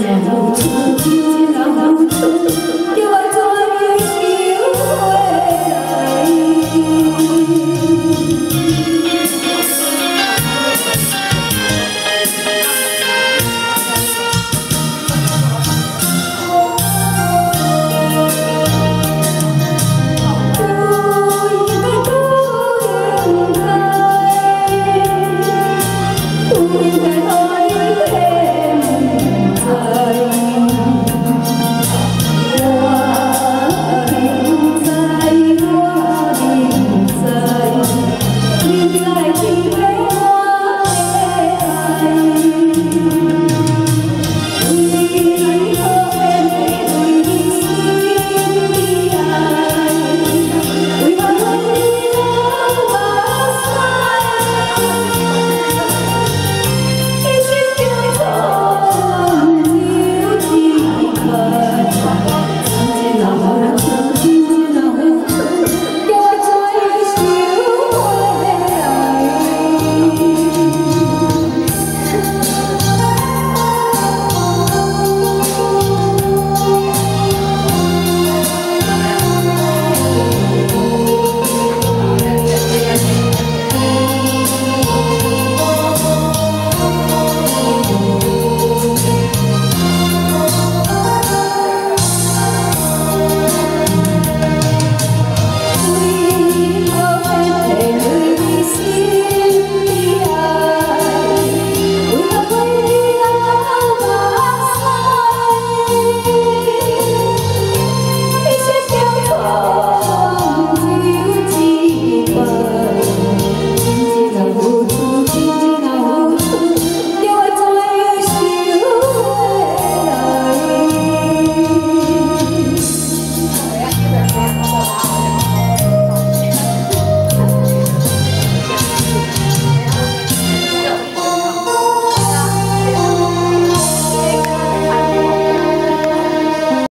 never